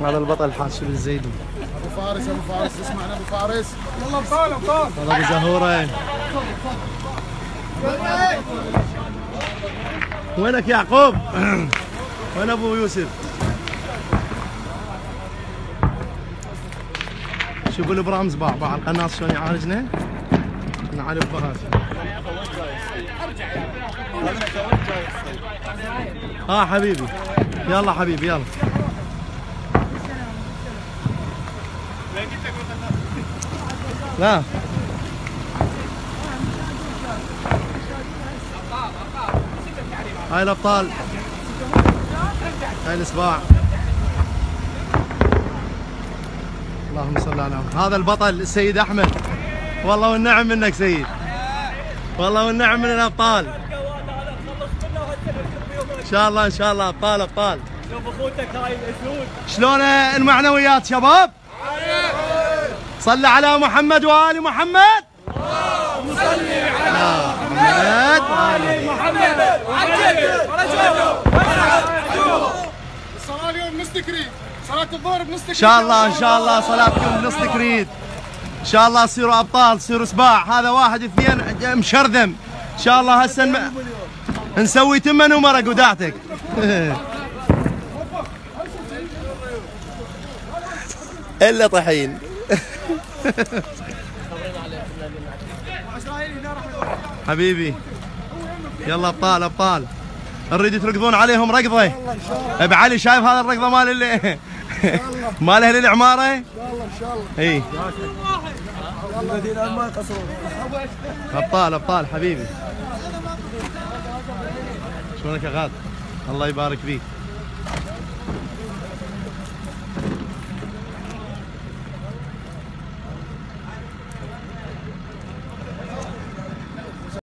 هذا البطل حاسب الزيدي أبو فارس أبو فارس اسمعنا أبو فارس. يلا ابطال ابطال هذا أبو زهوره وينك يعقوب؟ وين أبو يوسف؟ شوفوا الابرامز باع باع القناص شلون يعالجنا؟ نعالج بهاش ها حبيبي. يلا حبيبي يلا. لا. هاي الأبطال. هاي الاسباع اللهم صل على محمد. هذا البطل السيد أحمد. والله والنعم منك سيد. والله والنعم من الأبطال. إن شاء الله إن شاء الله. ابطال ابطال شوف أخوتك هاي الاسود شلون المعنويات شباب؟ صل على محمد وآل محمد. صلي على محمد الصلاه اليوم نستكري صلاه الظهر بنستكري إن شاء الله إن شاء الله. صلاتكم نص تكريد إن شاء الله تصيروا أبطال تصيروا سباع. هذا واحد اثنين مشرذم إن شاء الله هسه نسوي تمن ومرق وداعتك إلا طحين. حبيبي. يلا أبطال أبطال. نريد تركضون عليهم ركضه ابو علي شايف هذا الركضه مال اللي مال أهل العماره إن شاء الله إن شاء الله. إي. الذين ما يقصرون. أبطال أبطال حبيبي. شلونك يا غاد الله يبارك فيك.